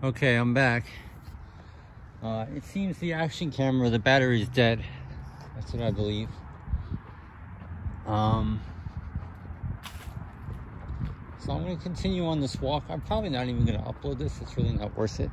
Okay, I'm back. Uh, it seems the action camera, the battery is dead. That's what I believe. Um, so I'm going to continue on this walk. I'm probably not even going to upload this. It's really not worth it.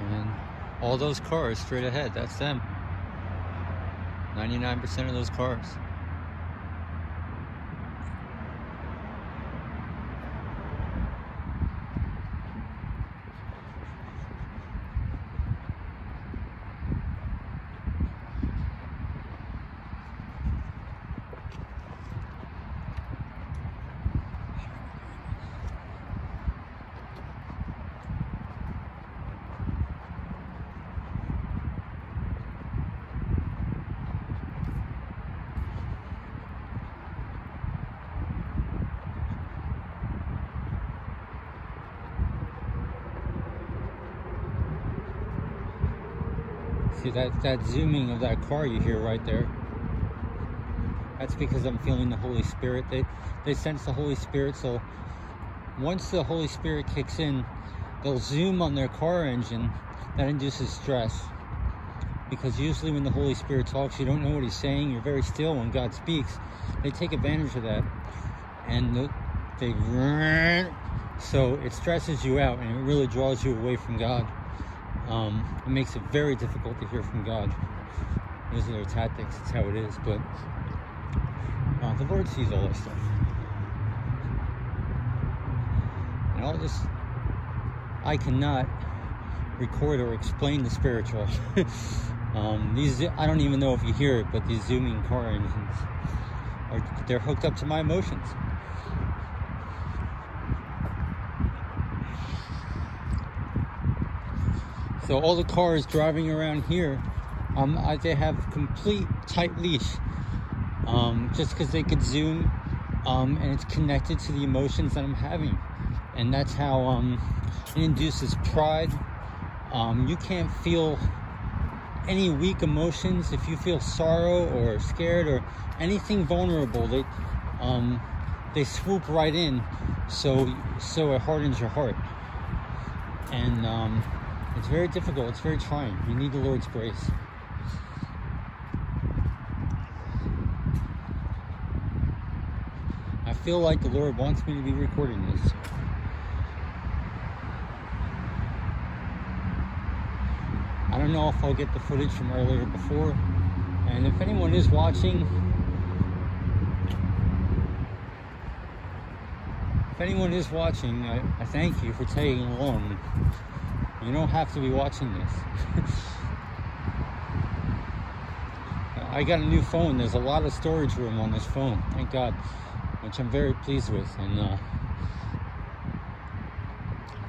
And all those cars straight ahead, that's them. 99% of those cars. That that zooming of that car you hear right there. That's because I'm feeling the Holy Spirit. They they sense the Holy Spirit, so once the Holy Spirit kicks in, they'll zoom on their car engine. That induces stress. Because usually when the Holy Spirit talks, you don't know what he's saying. You're very still when God speaks. They take advantage of that. And they so it stresses you out and it really draws you away from God. Um, it makes it very difficult to hear from God. Those are their tactics. It's how it is. But uh, the Lord sees all this stuff. And all this, I cannot record or explain the spiritual. um, these, I don't even know if you hear it, but these zooming car engines are they're hooked up to my emotions. So all the cars driving around here, um, I, they have complete tight leash, um, just because they could zoom, um, and it's connected to the emotions that I'm having, and that's how um, it induces pride. Um, you can't feel any weak emotions if you feel sorrow or scared or anything vulnerable. They um, they swoop right in, so so it hardens your heart, and um, it's very difficult. It's very trying. You need the Lord's grace. I feel like the Lord wants me to be recording this. I don't know if I'll get the footage from earlier before. And if anyone is watching, if anyone is watching, I, I thank you for tagging along. You don't have to be watching this. I got a new phone. There's a lot of storage room on this phone. Thank God. Which I'm very pleased with. And uh,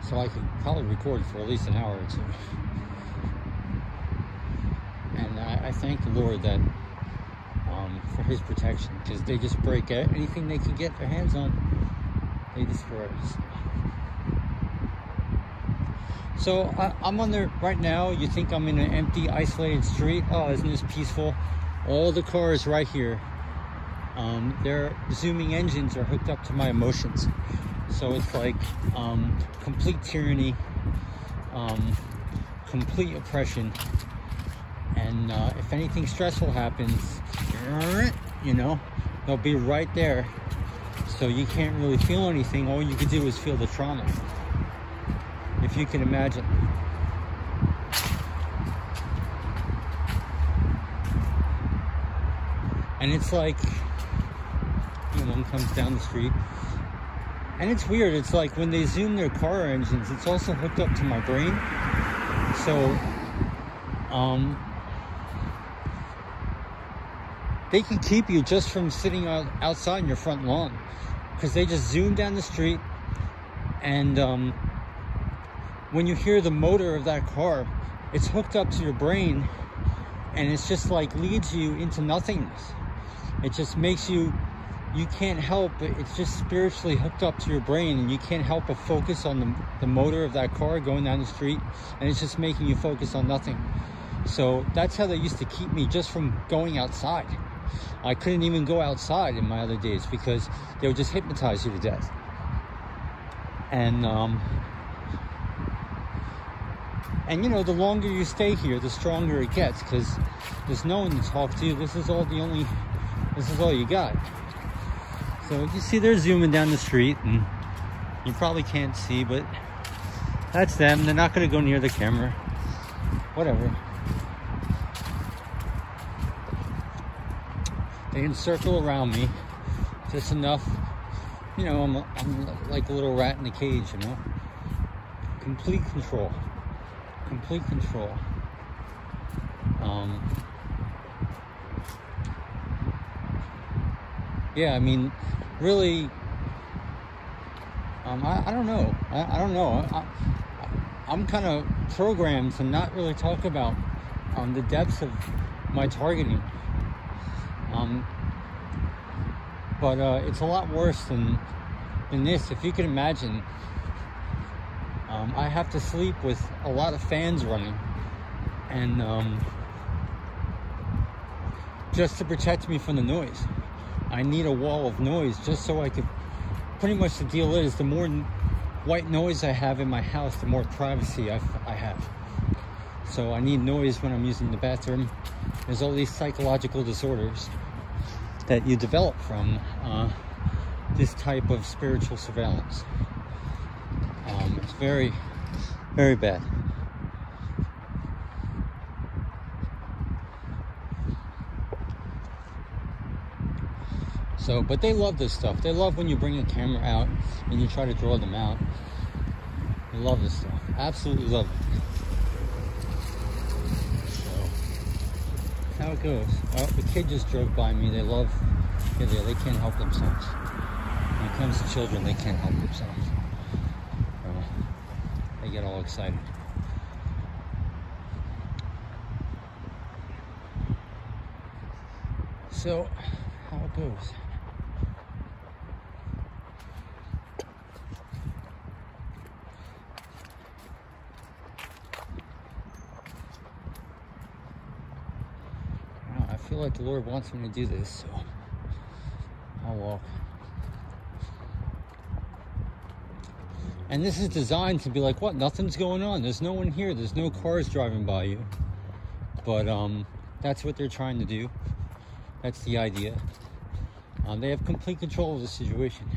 so I could probably record for at least an hour or two. And I, I thank the Lord that um, for His protection because they just break anything they can get their hands on. They destroy us. So I, am on there right now. You think I'm in an empty, isolated street? Oh, isn't this peaceful? All the cars right here. Um, their zooming engines are hooked up to my emotions. So it's like um, complete tyranny, um, complete oppression. And uh, if anything stressful happens, you know, they'll be right there. So you can't really feel anything. All you can do is feel the trauma if you can imagine. And it's like, you know, one comes down the street. And it's weird. It's like when they zoom their car engines, it's also hooked up to my brain. So, um, they can keep you just from sitting out, outside in your front lawn because they just zoom down the street and um, when you hear the motor of that car it's hooked up to your brain and it's just like leads you into nothingness. It just makes you you can't help it's just spiritually hooked up to your brain and you can't help but focus on the, the motor of that car going down the street and it's just making you focus on nothing. So that's how they used to keep me just from going outside. I couldn't even go outside in my other days because they would just hypnotize you to death. And um, and you know, the longer you stay here, the stronger it gets because there's no one to talk to. This is all the only, this is all you got. So you see, they're zooming down the street, and you probably can't see, but that's them. They're not going to go near the camera. Whatever. They can circle around me just enough. You know, I'm, I'm like a little rat in a cage, you know? Complete control. Complete control. Um, yeah, I mean, really, um, I, I don't know. I, I don't know. I, am kind of programmed to not really talk about um, the depths of my targeting. Um, but uh, it's a lot worse than than this. If you can imagine, um, I have to sleep with a lot of fans running, and um, just to protect me from the noise, I need a wall of noise just so I could. Pretty much the deal is the more white noise I have in my house, the more privacy I, I have. So I need noise when I'm using the bathroom. There's all these psychological disorders that you develop from uh, this type of spiritual surveillance. Um, it's very, very bad. So, but they love this stuff. They love when you bring a camera out and you try to draw them out. They love this stuff. Absolutely love it. how it goes. Oh, the kid just drove by me. They love, yeah, they can't help themselves. When it comes to children, they can't help themselves. Excited. So, how it goes. I feel like the Lord wants me to do this, so I'll walk. And this is designed to be like, what? Nothing's going on. There's no one here. There's no cars driving by you. But um, that's what they're trying to do. That's the idea. Um, they have complete control of the situation.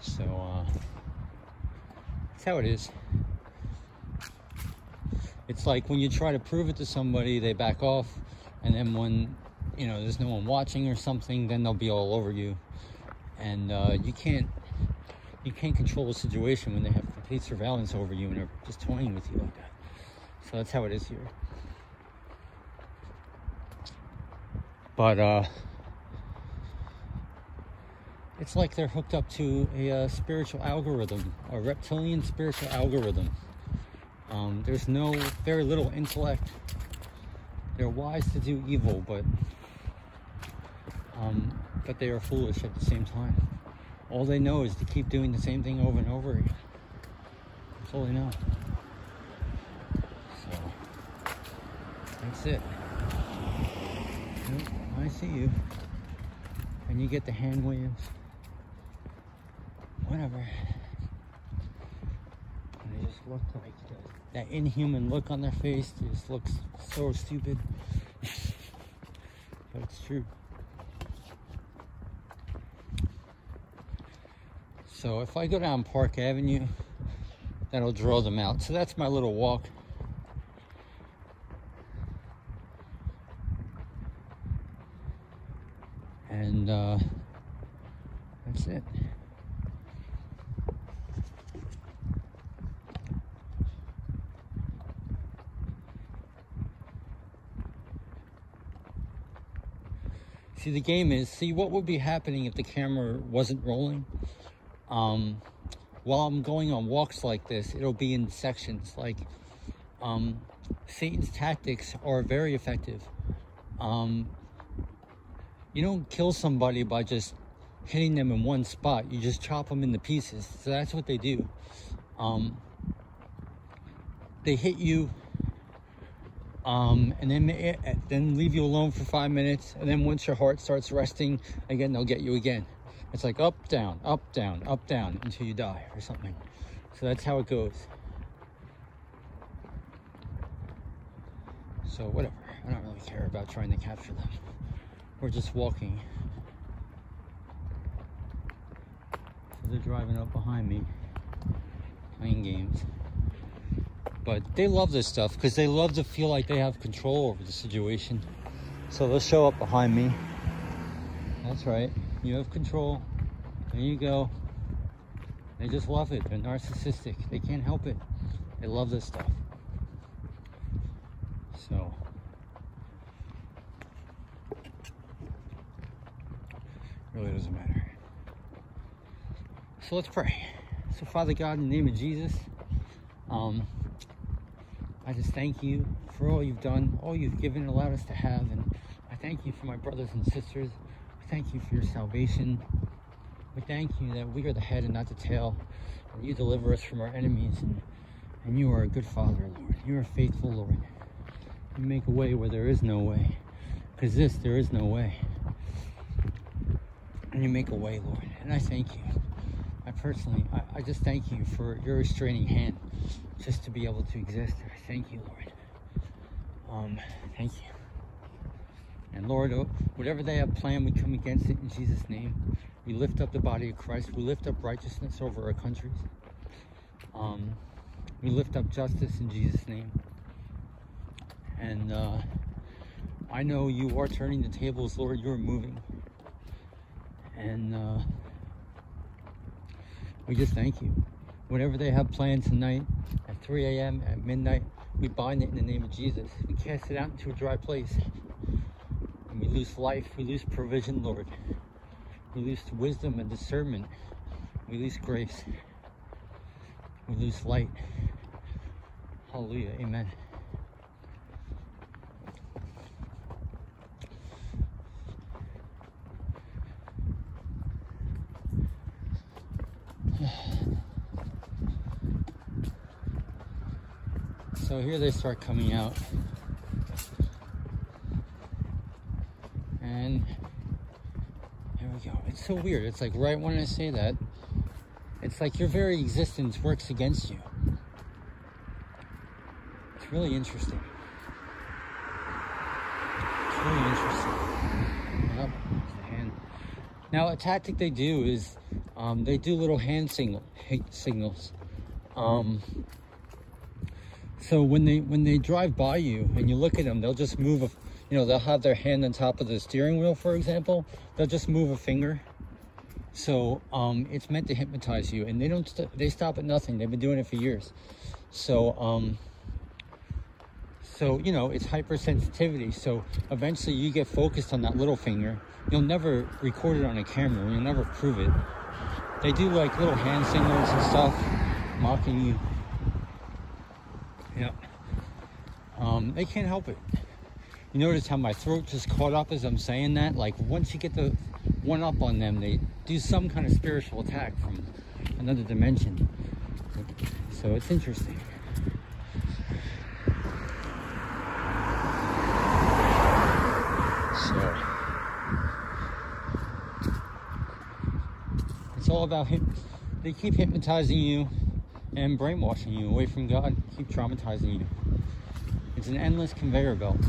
So uh, that's how it is. It's like when you try to prove it to somebody, they back off and then when you know there's no one watching or something then they'll be all over you and uh, you can't you can't control the situation when they have complete surveillance over you and they're just toying with you like that so that's how it is here but uh it's like they're hooked up to a uh, spiritual algorithm, a reptilian spiritual algorithm. Um, there's no, very little intellect they're wise to do evil, but um, but they are foolish at the same time. All they know is to keep doing the same thing over and over again. That's all they know. So that's it. I see you. And you get the hand waves. Whatever. And they just look like that inhuman look on their face just looks so stupid. but it's true. So if I go down Park Avenue, that'll draw them out. So that's my little walk. And uh, that's it. See, the game is, see what would be happening if the camera wasn't rolling? Um, while I'm going on walks like this, it'll be in sections. Like, um, Satan's tactics are very effective. Um, you don't kill somebody by just hitting them in one spot. You just chop them into pieces. So that's what they do. Um, they hit you um, and then eh, then leave you alone for five minutes. And then once your heart starts resting again, they'll get you again. It's like up, down, up, down, up, down until you die or something. So that's how it goes. So whatever, I don't really care about trying to capture them. We're just walking. So they're driving up behind me, playing games. But they love this stuff because they love to feel like they have control over the situation. So they'll show up behind me. That's right. You have control. There you go. They just love it. They're narcissistic. They can't help it. They love this stuff. So. Really doesn't matter. So let's pray. So Father God, in the name of Jesus, um, I just thank you for all you've done, all you've given and allowed us to have. And I thank you for my brothers and sisters. Thank you for your salvation. We thank you that we are the head and not the tail. And you deliver us from our enemies. And, and you are a good father, Lord. You are a faithful Lord. You make a way where there is no way. Because this, there is no way. And you make a way, Lord. And I thank you. I personally, I, I just thank you for your restraining hand just to be able to exist. I thank you, Lord. Um, thank you. And Lord, oh, whatever they have planned, we come against it in Jesus' name. We lift up the body of Christ. We lift up righteousness over our countries. Um, we lift up justice in Jesus' name. And uh, I know you are turning the tables, Lord. You're moving. And uh, we just thank you. Whatever they have planned tonight at 3 a.m., at midnight, we bind it in the name of Jesus. We cast it out into a dry place. And we lose life, we lose provision, Lord. We lose wisdom and discernment. We lose grace. We lose light. Hallelujah. Amen. So here they start coming out. And here we go. It's so weird. It's like right when I say that, it's like your very existence works against you. It's really interesting. It's really interesting. Now, a tactic they do is um, they do little hand signal, signals. Um, so when they when they drive by you and you look at them, they'll just move a, you know, they'll have their hand on top of the steering wheel, for example. They'll just move a finger. So um, it's meant to hypnotize you, and they don't. St they stop at nothing. They've been doing it for years. So um, so you know it's hypersensitivity. So eventually you get focused on that little finger. You'll never record it on a camera. You'll never prove it. They do like little hand signals and stuff, mocking you. Yeah. Um, they can't help it. You notice how my throat just caught up as I'm saying that? Like once you get the one up on them, they do some kind of spiritual attack from another dimension. So it's interesting. So it's all about. They keep hypnotizing you and brainwashing you away from God, keep traumatizing you. It's an endless conveyor belt.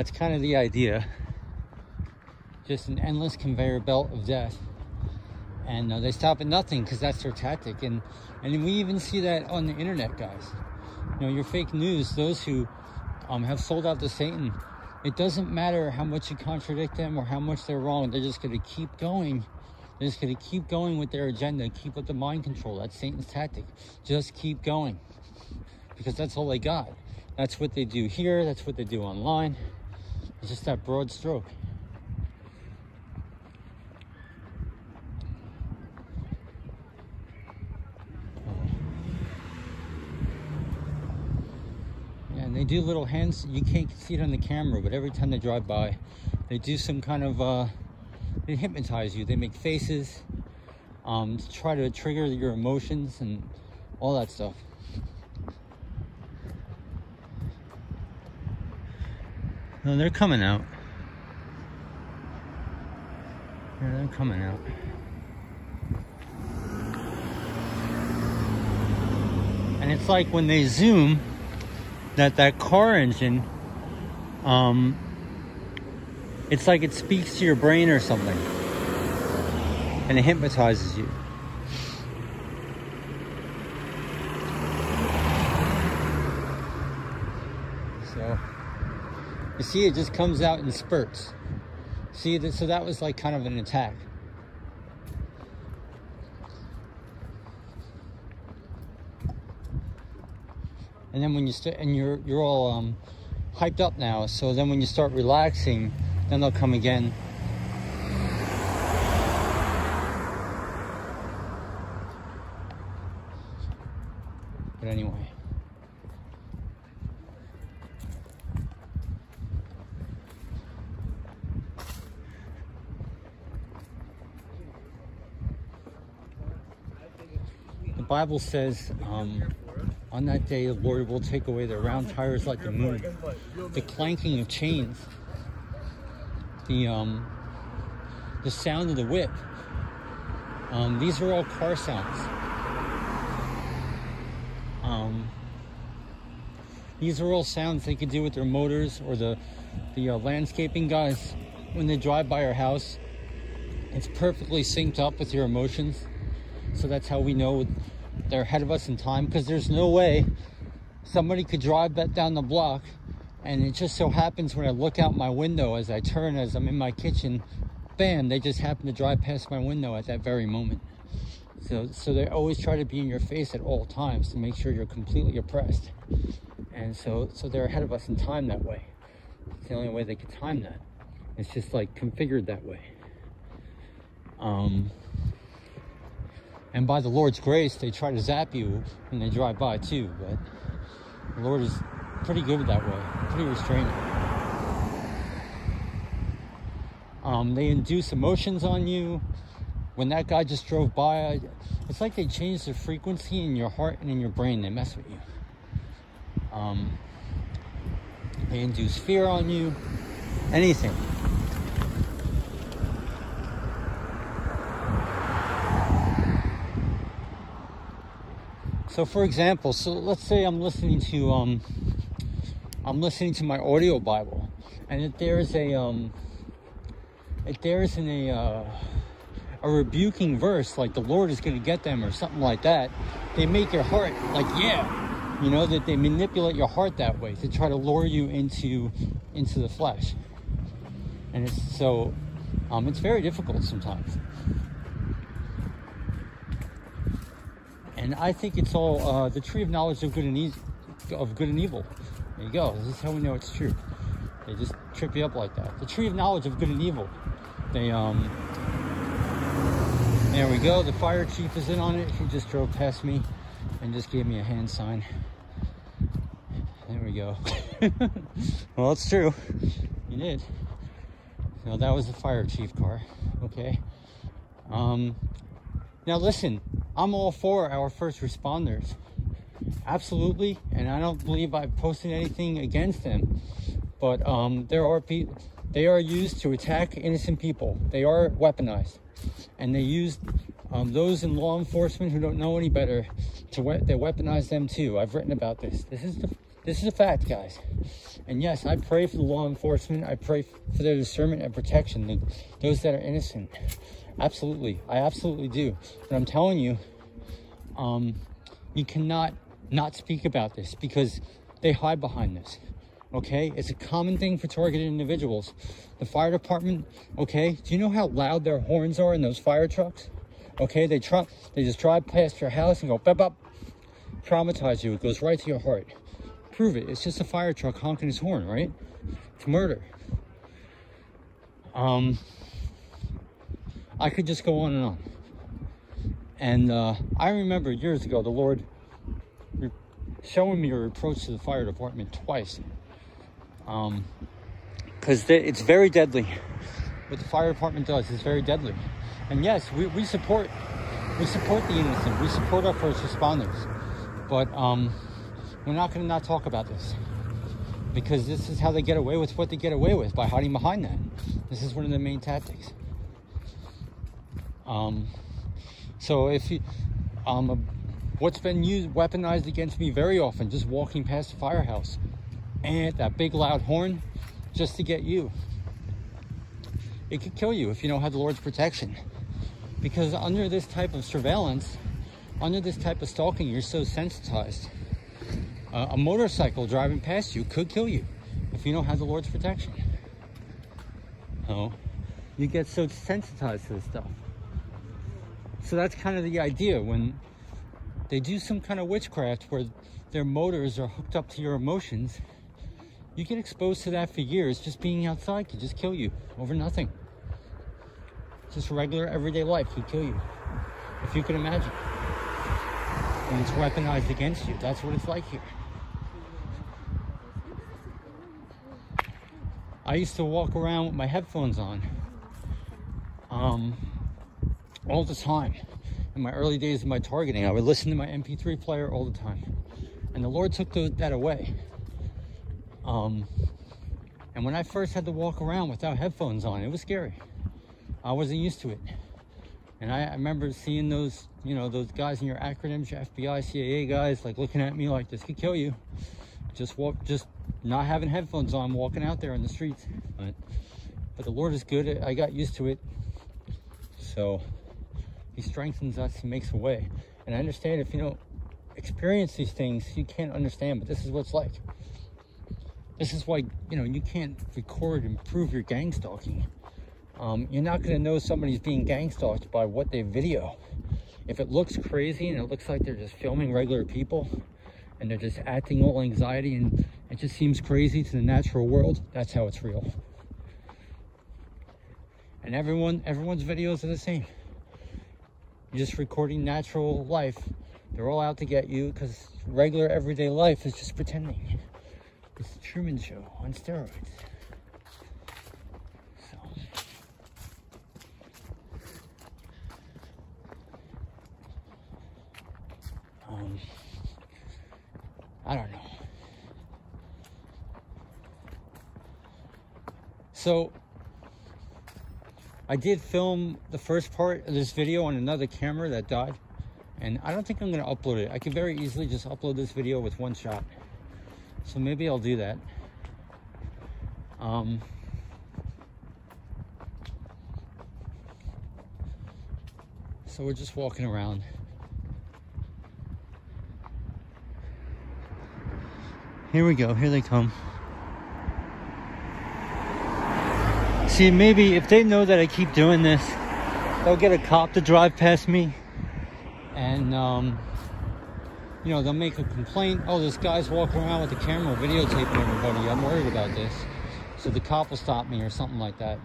That's kind of the idea. Just an endless conveyor belt of death. and uh, they stop at nothing because that's their tactic. And and we even see that on the internet, guys. You know, your fake news, those who um, have sold out to Satan, it doesn't matter how much you contradict them or how much they're wrong. They're just going to keep going. They're just going to keep going with their agenda, keep with the mind control. That's Satan's tactic. Just keep going because that's all they got. That's what they do here. That's what they do online. It's just that broad stroke. and they do little hands you can't see it on the camera but every time they drive by they do some kind of uh they hypnotize you they make faces um to try to trigger your emotions and all that stuff no they're coming out. Yeah, they're coming out. And it's like when they zoom that that car engine um it's like it speaks to your brain or something. And it hypnotizes you so you see it just comes out in spurts. See that so that was like kind of an attack. And then when you start and you're you're all um, hyped up now so then when you start relaxing then they'll come again. But anyway the bible says um, on that day, the Lord will take away the round tires like the moon, the clanking of chains, the um, the sound of the whip. Um, these are all car sounds. Um, these are all sounds they could do with their motors or the the uh, landscaping guys when they drive by our house. It's perfectly synced up with your emotions, so that's how we know they're ahead of us in time because there's no way somebody could drive that down the block. And it just so happens when I look out my window as I turn as I'm in my kitchen bam they just happen to drive past my window at that very moment. So so they always try to be in your face at all times to make sure you're completely oppressed. And so so they're ahead of us in time that way. It's the only way they could time that. It's just like configured that way. Um and by the Lord's grace, they try to zap you when they drive by too. But the Lord is pretty good that way, pretty restraining. Um, they induce emotions on you. When that guy just drove by, it's like they change the frequency in your heart and in your brain. They mess with you. Um, they induce fear on you. Anything. So for example, so let's say I'm listening to um I'm listening to my audio Bible and if there's a um if there's a uh, a rebuking verse like the Lord is going to get them or something like that, they make your heart like yeah, you know that they manipulate your heart that way to try to lure you into into the flesh. And it's so um, it's very difficult sometimes. And I think it's all uh, the tree of knowledge of good and evil. Of good and evil. There you go. This is how we know it's true. They just trip you up like that. The tree of knowledge of good and evil. They um. There we go. The fire chief is in on it. He just drove past me and just gave me a hand sign. There we go. well, it's true. He did. So that was the fire chief car. Okay. Um. Now listen, I'm all for our first responders. Absolutely. And I don't believe I've posted anything against them. But um, there are people, they are used to attack innocent people. They are weaponized. And they use um, those in law enforcement who don't know any better to we they weaponize them too. I've written about this. This is the this is a fact, guys. And yes, I pray for the law enforcement. I pray for their discernment and protection, the, those that are innocent. Absolutely. I absolutely do. But I'm telling you, um, you cannot not speak about this because they hide behind this. Okay? It's a common thing for targeted individuals. The fire department, okay? Do you know how loud their horns are in those fire trucks? Okay, they try they just drive past your house and go bop bop traumatize you. It goes right to your heart. Prove it. It's just a fire truck honking his horn, right? It's murder. Um, I could just go on and on. And uh, I remember years ago, the Lord showing me a approach to the fire department twice. Um, because it's very deadly. What the fire department does is very deadly. And yes, we, we support we support the innocent. We support our first responders. But um, we're not going to not talk about this because this is how they get away with what they get away with by hiding behind that. This is one of the main tactics. Um, so if you, um, what's been used, weaponized against me very often, just walking past the firehouse, and that big loud horn, just to get you. It could kill you if you don't have the Lord's protection. Because under this type of surveillance, under this type of stalking, you're so sensitized. Uh, a motorcycle driving past you could kill you if you don't have the Lord's protection. Oh, you get so sensitized to this stuff. So that's kind of the idea when they do some kind of witchcraft where their motors are hooked up to your emotions. You get exposed to that for years. Just being outside could just kill you over nothing. Just regular everyday life could kill you. If you could imagine and it's weaponized against you. That's what it's like here. I used to walk around with my headphones on um, all the time. In my early days of my targeting, I would listen to my MP3 player all the time. And the Lord took that away. Um, and when I first had to walk around without headphones on, it was scary. I wasn't used to it. And I, I, remember seeing those, you know, those guys in your acronyms, your FBI, CIA guys, like looking at me like this could kill you. Just walk, just not having headphones on, walking out there in the streets. But, but the Lord is good. I got used to it. So he strengthens us, he makes a way. And I understand if you don't experience these things, you can't understand, but this is what it's like. This is why, you know, you can't record and prove your gang stalking um, you're not going to know somebody's being gang stalked by what they video. If it looks crazy and it looks like they're just filming regular people and they're just acting all anxiety and it just seems crazy to the natural world, that's how it's real. And everyone, everyone's videos are the same. You're just recording natural life. They're all out to get you because regular everyday life is just pretending. It's the Truman Show on steroids. Um, I don't know. So, I did film the first part of this video on another camera that died. And I don't think I'm going to upload it. I could very easily just upload this video with one shot. So maybe I'll do that. Um, so we're just walking around. Here we go. Here they come. See, maybe if they know that I keep doing this, they'll get a cop to drive past me. And, um, you know, they'll make a complaint. Oh, this guy's walking around with the camera videotaping everybody. I'm worried about this. So the cop will stop me or something like that.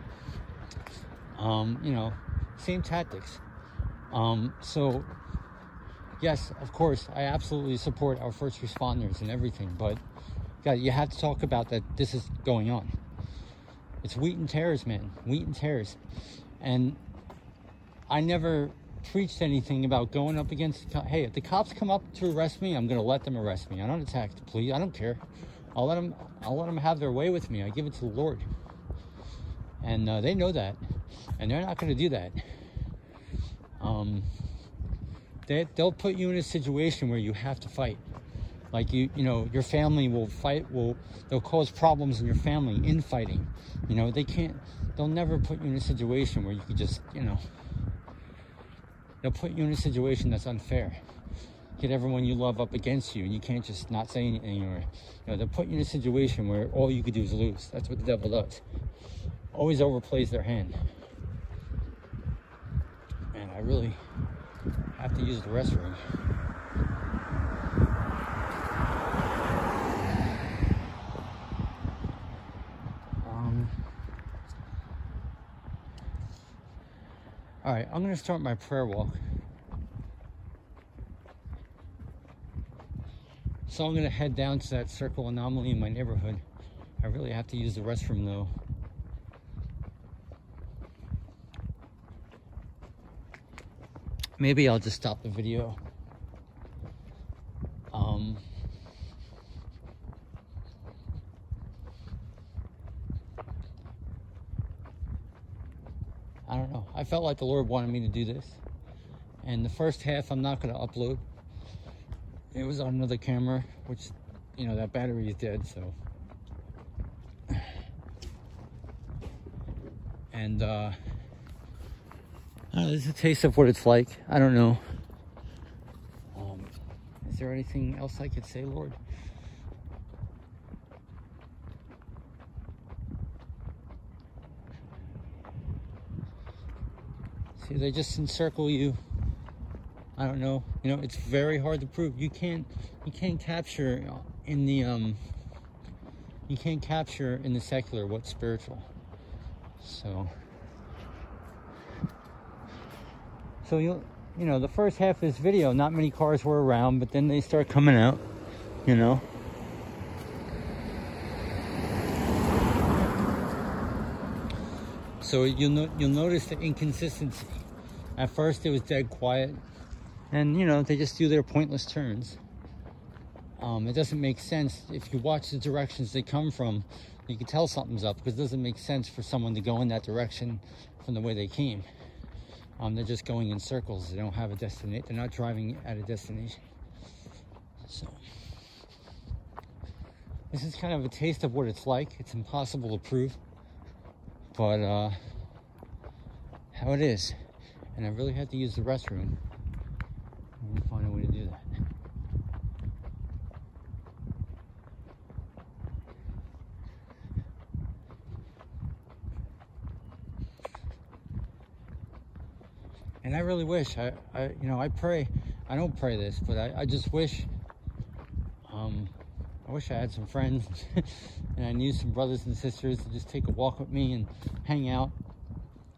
Um, you know, same tactics. Um, so yes, of course, I absolutely support our first responders and everything, but God, you have to talk about that this is going on. It's wheat and tares, man. Wheat and tares. And I never preached anything about going up against, hey, if the cops come up to arrest me, I'm going to let them arrest me. I don't attack the police. I don't care. I'll let them, I'll let them have their way with me. I give it to the Lord. And uh, they know that. And they're not going to do that. Um, they, they'll put you in a situation where you have to fight. Like you, you know, your family will fight, will, they'll cause problems in your family in fighting. You know, they can't, they'll never put you in a situation where you could just, you know, they'll put you in a situation that's unfair. Get everyone you love up against you, and you can't just not say anything. Or, you know, they'll put you in a situation where all you could do is lose. That's what the devil does. Always overplays their hand. Man, I really have to use the restroom. Um, all right, I'm to start my prayer walk. So I'm to head down to that circle anomaly in my neighborhood. I really have to use the restroom though. Maybe I'll just stop the video. Um, I don't know. I felt like the Lord wanted me to do this. And the first half I'm not going to upload. It was on another camera, which, you know, that battery is dead, so. And, uh, uh, this is a taste of what it's like. I don't know. Um, is there anything else I could say, Lord? See, they just encircle you. I don't know. You know, it's very hard to prove. You can't, you can't capture in the, um, you can't capture in the secular what's spiritual. So. So you you know, the first half of this video, not many cars were around, but then they start coming out, you know. So you'll no you'll notice the inconsistency. At first it was dead quiet, and you know they just do their pointless turns. Um, it doesn't make sense if you watch the directions they come from. You can tell something's up because it doesn't make sense for someone to go in that direction from the way they came. Um, they're just going in circles. They don't have a destination. They're not driving at a destination. So this is kind of a taste of what it's like. It's impossible to prove, but uh, how it is. And I really had to use the restroom. Let me find a way to do that. and I really wish I, I you know I pray I don't pray this but I, I just wish um I wish I had some friends and I knew some brothers and sisters to just take a walk with me and hang out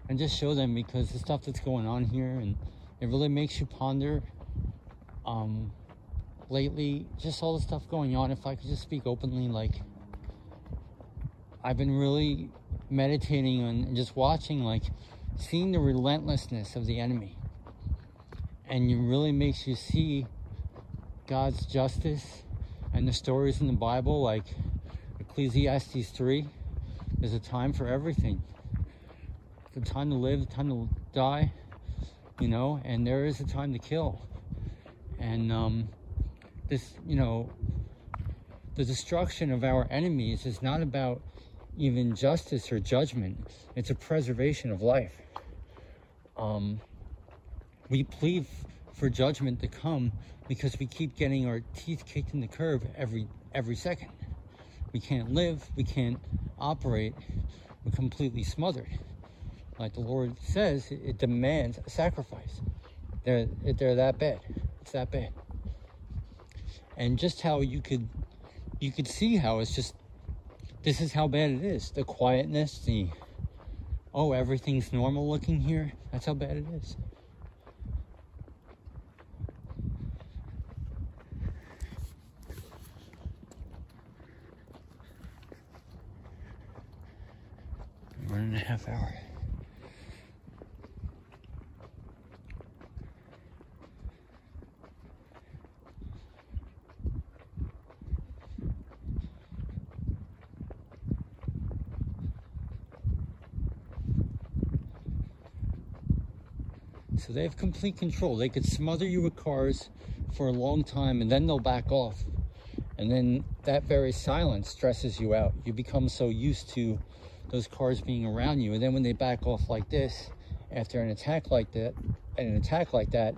and just show them because the stuff that's going on here and it really makes you ponder um lately just all the stuff going on. If I could just speak openly like I've been really meditating on and just watching like seeing the relentlessness of the enemy. And it really makes you see God's justice and the stories in the Bible like Ecclesiastes 3 there's a time for everything. The time to live the time to die you know and there is a time to kill. And um, this you know the destruction of our enemies is not about even justice or judgment. It's a preservation of life. Um, we plead for judgment to come because we keep getting our teeth kicked in the curb every every second. We can't live, we can't operate, we're completely smothered. Like the Lord says, it demands a sacrifice. They're, they're that bad. It's that bad. And just how you could, you could see how it's just, this is how bad it is. The quietness, the, oh, everything's normal looking here. That's how bad it is. One and a hour. So they have complete control. They could smother you with cars for a long time and then they'll back off. And then that very silence stresses you out. You become so used to those cars being around you. And then when they back off like this, after an attack like that, an attack like that,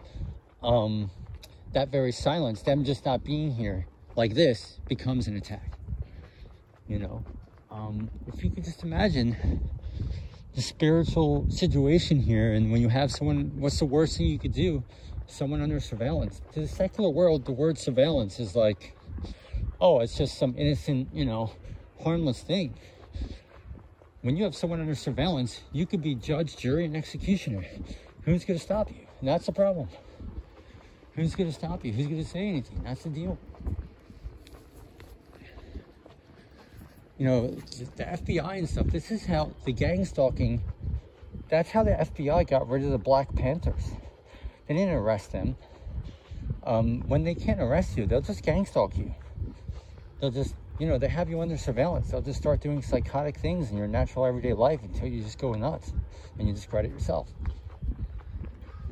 um, that very silence, them just not being here like this becomes an attack. You know, um, if you could just imagine the spiritual situation here, and when you have someone, what's the worst thing you could do? Someone under surveillance. To the secular world, the word surveillance is like, oh, it's just some innocent, you know, harmless thing. When you have someone under surveillance, you could be judge, jury, and executioner. Who's going to stop you? And that's the problem. Who's going to stop you? Who's going to say anything? That's the deal. You know, the FBI and stuff, this is how the gang stalking, that's how the FBI got rid of the Black Panthers. They didn't arrest them. Um, when they can't arrest you, they'll just gang stalk you. They'll just, you know, they have you under surveillance. They'll just start doing psychotic things in your natural everyday life until you just go nuts and you discredit yourself.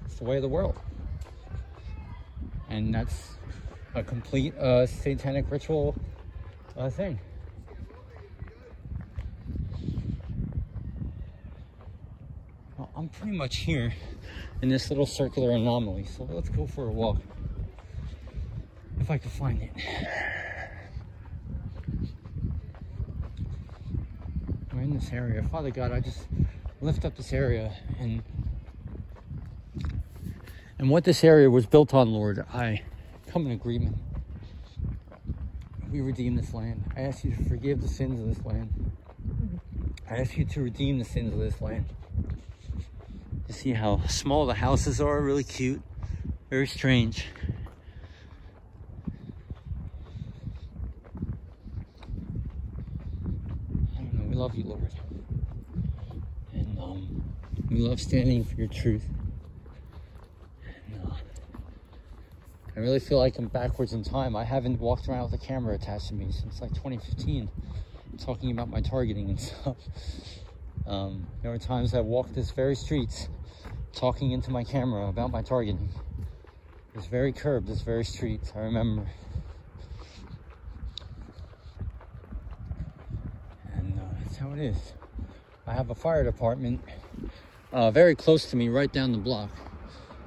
It's the way of the world and that's a complete uh, satanic ritual uh, thing. I'm pretty much here in this little circular anomaly, so let's go for a walk. If I can find it. We're in this area. Father God, I just lift up this area and and what this area was built on, Lord, I come in agreement. We redeem this land. I ask you to forgive the sins of this land. I ask you to redeem the sins of this land. You see how small the houses are, really cute, very strange. I don't know, we love you, Lord. And um, we love standing for your truth. I really feel like I'm backwards in time. I haven't walked around with a camera attached to me since like 2015, talking about my targeting and stuff. Um, there were times I walked this very street talking into my camera about my targeting. It's very curved, this very street, I remember. And uh, that's how is. I have a fire department uh, very close to me, right down the block.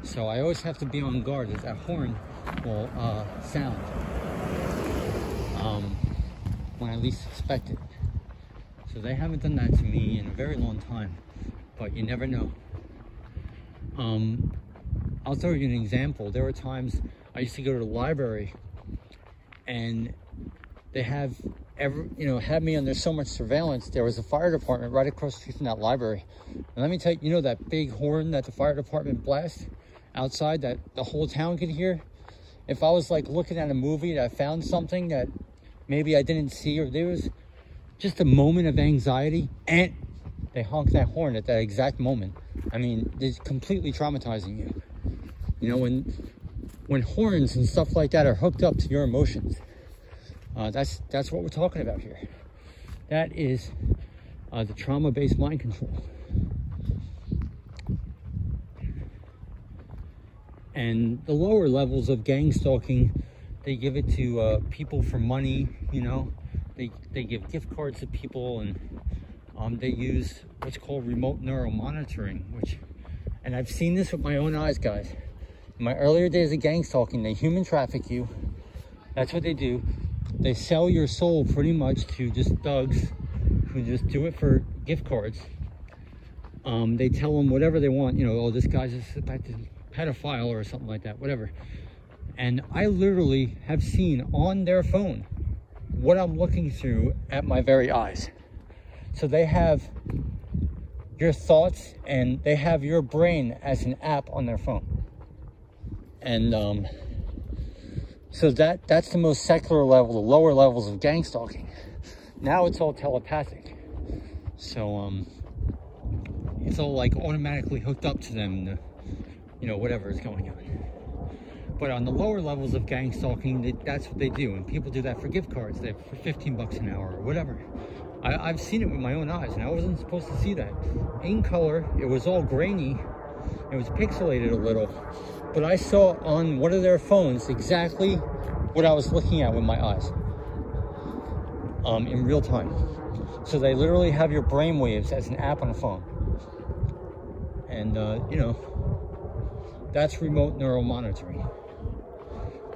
So I always have to be on guard. There's that horn will uh, sound um, when I least expect it. So they haven't done that to me in a very long time, but you never know. Um, I'll throw you an example. There were times I used to go to the library and they have ever, you know, had me under so much surveillance. There was a fire department right across the street from that library. And let me tell you, you know that big horn that the fire department blasts outside that the whole town could hear? if I was like looking at a movie and I found something that maybe I didn't see or there was just a moment of anxiety and they honk that horn at that exact moment. I mean, it's completely traumatizing you. You know, when when horns and stuff like that are hooked up to your emotions, uh, that's that's what we're talking about here. That is uh, the trauma-based mind control. and the lower levels of gang stalking they give it to uh, people for money you know they they give gift cards to people and um, they use what's called remote neural monitoring which and I've seen this with my own eyes guys in my earlier days of gang stalking they human traffic you that's what they do they sell your soul pretty much to just thugs who just do it for gift cards um, they tell them whatever they want you know oh this guy's a pedophile or something like that, whatever. And I literally have seen on their phone what I'm looking through at my very eyes. So they have your thoughts and they have your brain as an app on their phone. And um, so that that's the most secular level, the lower levels of gang stalking. Now it's all telepathic. So um, it's all like automatically hooked up to them you know, whatever is going on. But on the lower levels of gang stalking, they, that's what they do. And people do that for gift cards, they for 15 bucks an hour or whatever. I, have seen it with my own eyes, and I wasn't supposed to see that. In color, it was all grainy, it was pixelated a little, but I saw on one of their phones exactly what I was looking at with my eyes um, in real time. So they literally have your brain waves as an app on a phone And, uh, you know, that's remote neural monitoring.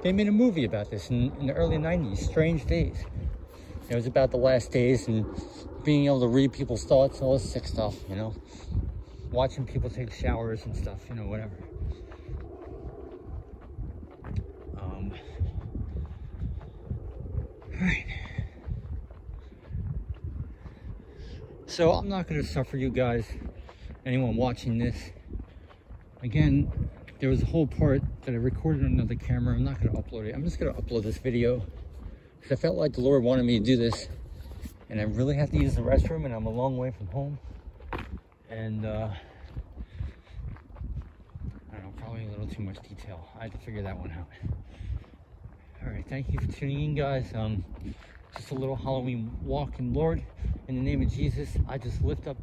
They made a movie about this in, in the early 90s, Strange Days. It was about the last days and being able to read people's thoughts, all this sick stuff, you know. Watching people take showers and stuff, you know, whatever. Um, So I'm not going to suffer you guys, anyone watching this. Again, there was a whole part that I recorded on another camera. I'm not going to upload it. I'm just going to upload this video because I felt like the Lord wanted me to do this. And I really have to use the restroom and I'm a long way from home. And, uh, I don't know, probably a little too much detail. I had to figure that one out. All right, thank you for tuning in, guys. Um, just a little Halloween walk. And Lord, in the name of Jesus, I just lift up,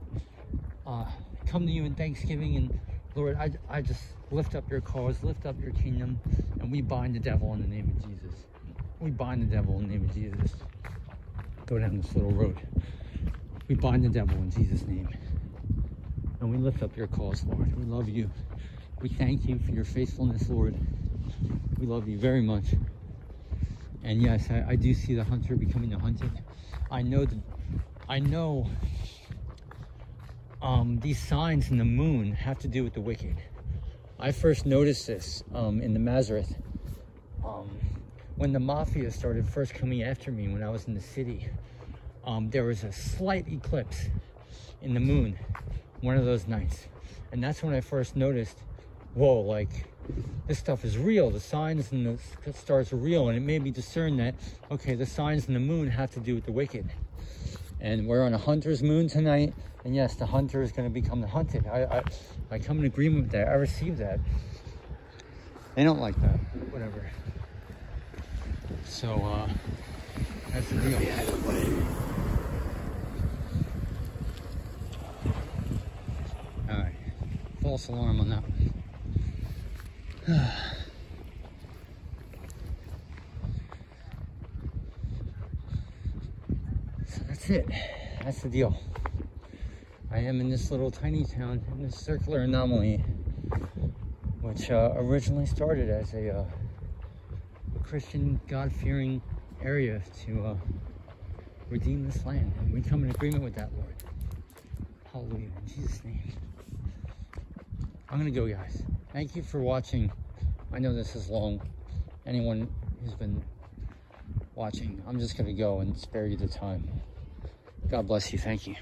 uh, come to you in thanksgiving. And Lord, I, I just lift up your cause, lift up your kingdom, and we bind the devil in the name of Jesus. We bind the devil in the name of Jesus. Go down this little road. We bind the devil in Jesus' name. And we lift up your cause, Lord. We love you. We thank you for your faithfulness, Lord. We love you very much. And yes, I, I do see the hunter becoming the hunted. I know that I know um, these signs in the moon have to do with the wicked. I first noticed this um, in the Mazzaroth um, when the mafia started first coming after me when I was in the city. Um, there was a slight eclipse in the moon one of those nights. And that's when I first noticed, whoa, like this stuff is real. The signs and the stars are real. And it made me discern that, okay, the signs and the moon have to do with the wicked. And we're on a hunter's moon tonight. And yes, the hunter is going to become the hunted. I, I, I come in agreement with that. I receive that. They don't like that. Whatever. So, uh, that's the deal. Alright. False alarm on that one. so that's it. That's the deal. I am in this little tiny town in this circular anomaly, which uh, originally started as a, uh, Christian, God-fearing area to uh, redeem this land. And we come in agreement with that, Lord. Hallelujah. In Jesus' name. I'm going to go, guys. Thank you for watching. I know this is long. Anyone who's been watching, I'm just going to go and spare you the time. God bless you. Thank you.